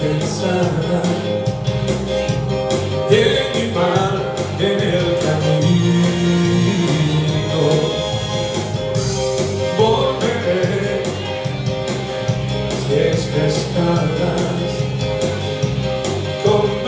pensar de mi mar en el camino volveré si que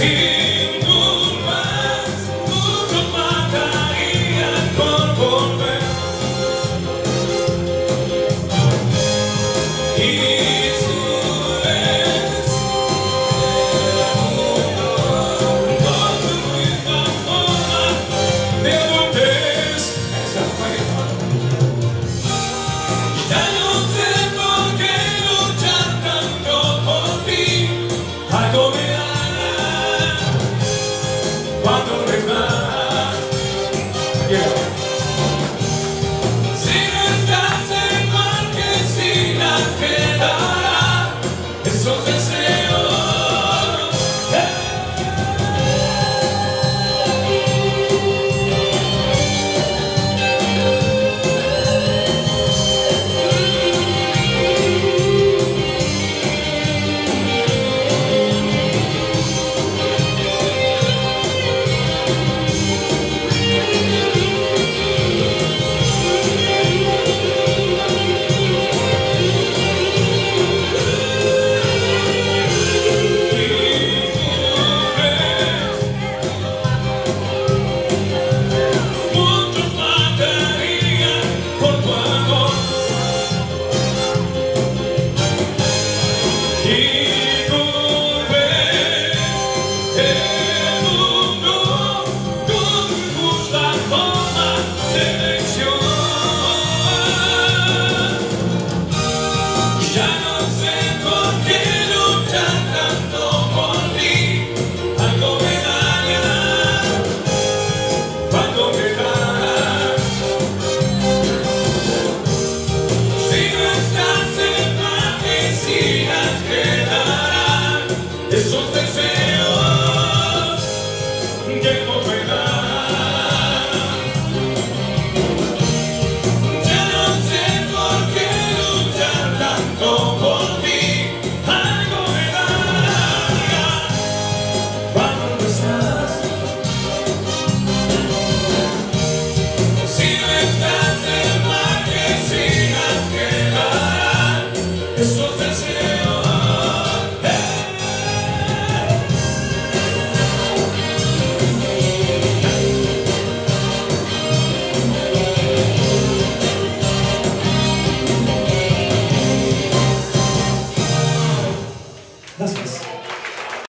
see.